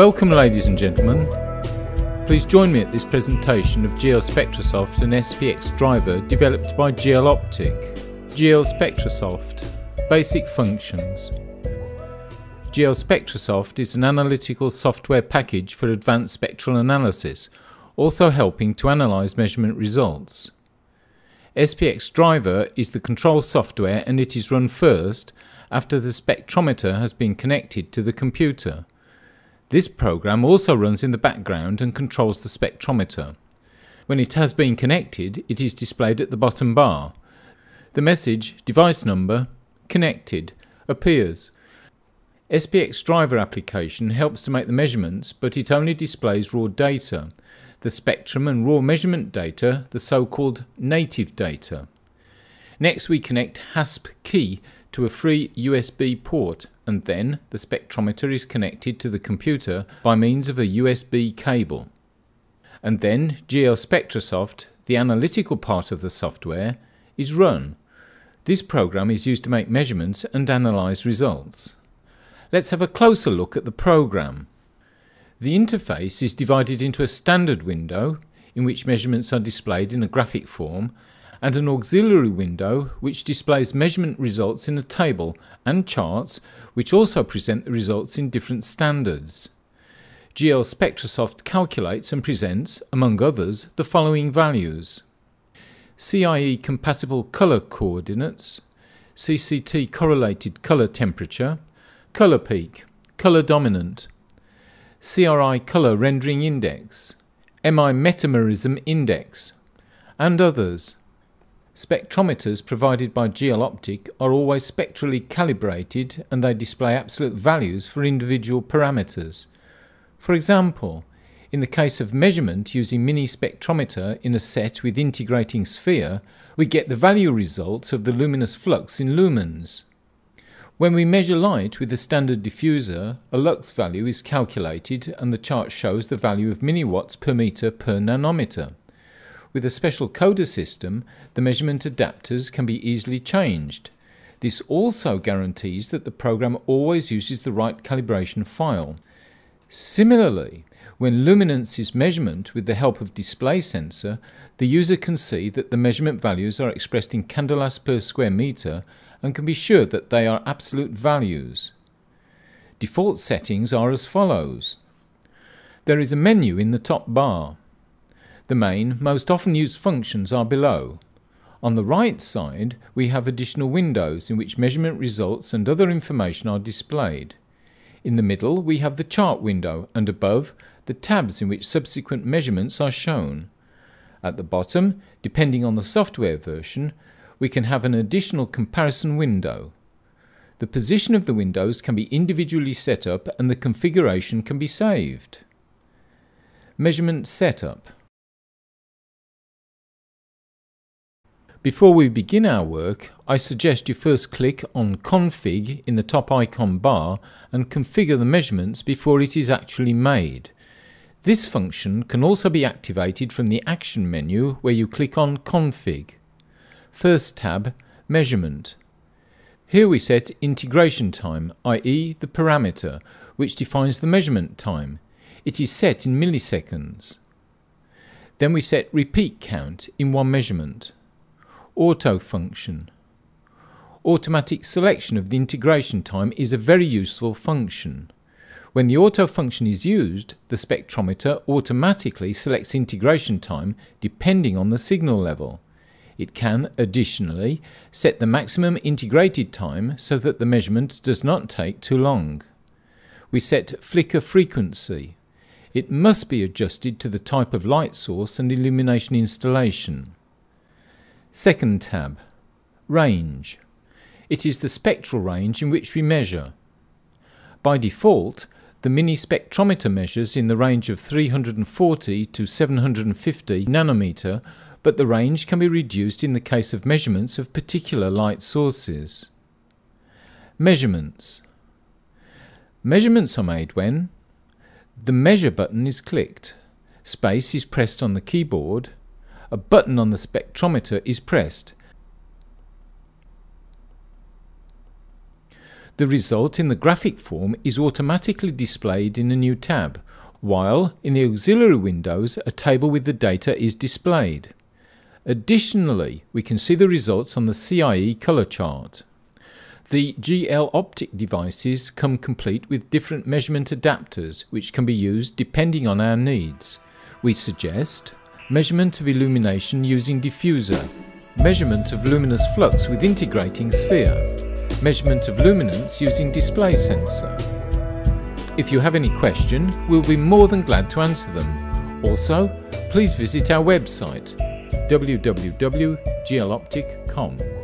Welcome ladies and gentlemen. Please join me at this presentation of GL SpectroSoft and SPX driver developed by GL Optic. GL SpectroSoft Basic Functions GL SpectroSoft is an analytical software package for advanced spectral analysis, also helping to analyze measurement results. SPX driver is the control software and it is run first after the spectrometer has been connected to the computer. This program also runs in the background and controls the spectrometer. When it has been connected, it is displayed at the bottom bar. The message device number connected appears. SPX driver application helps to make the measurements, but it only displays raw data, the spectrum and raw measurement data, the so-called native data. Next we connect HASP key to a free USB port and then the spectrometer is connected to the computer by means of a USB cable. And then GL SpectroSoft, the analytical part of the software, is run. This program is used to make measurements and analyze results. Let's have a closer look at the program. The interface is divided into a standard window, in which measurements are displayed in a graphic form, and an auxiliary window which displays measurement results in a table and charts which also present the results in different standards. GL Spectrosoft calculates and presents, among others, the following values. CIE compatible colour coordinates, CCT correlated colour temperature, colour peak, colour dominant, CRI colour rendering index, MI metamerism index, and others. Spectrometers provided by GL Optic are always spectrally calibrated and they display absolute values for individual parameters. For example, in the case of measurement using mini spectrometer in a set with integrating sphere, we get the value result of the luminous flux in lumens. When we measure light with a standard diffuser, a lux value is calculated and the chart shows the value of milliwatts per meter per nanometer. With a special coder system, the measurement adapters can be easily changed. This also guarantees that the program always uses the right calibration file. Similarly, when luminance is measurement with the help of display sensor, the user can see that the measurement values are expressed in candelas per square meter and can be sure that they are absolute values. Default settings are as follows. There is a menu in the top bar. The main, most often used functions are below. On the right side, we have additional windows in which measurement results and other information are displayed. In the middle, we have the chart window, and above, the tabs in which subsequent measurements are shown. At the bottom, depending on the software version, we can have an additional comparison window. The position of the windows can be individually set up and the configuration can be saved. Measurement Setup Before we begin our work, I suggest you first click on Config in the top icon bar and configure the measurements before it is actually made. This function can also be activated from the Action menu where you click on Config. First tab, Measurement. Here we set integration time, i.e. the parameter, which defines the measurement time. It is set in milliseconds. Then we set repeat count in one measurement. Auto function. Automatic selection of the integration time is a very useful function. When the auto function is used, the spectrometer automatically selects integration time depending on the signal level. It can, additionally, set the maximum integrated time so that the measurement does not take too long. We set flicker frequency. It must be adjusted to the type of light source and illumination installation. Second tab, Range. It is the spectral range in which we measure. By default, the mini spectrometer measures in the range of 340 to 750 nanometer, but the range can be reduced in the case of measurements of particular light sources. Measurements. Measurements are made when the Measure button is clicked, space is pressed on the keyboard, a button on the spectrometer is pressed. The result in the graphic form is automatically displayed in a new tab, while in the auxiliary windows a table with the data is displayed. Additionally, we can see the results on the CIE color chart. The GL Optic devices come complete with different measurement adapters which can be used depending on our needs. We suggest measurement of illumination using diffuser, measurement of luminous flux with integrating sphere, measurement of luminance using display sensor. If you have any question, we'll be more than glad to answer them. Also, please visit our website www.gloptic.com.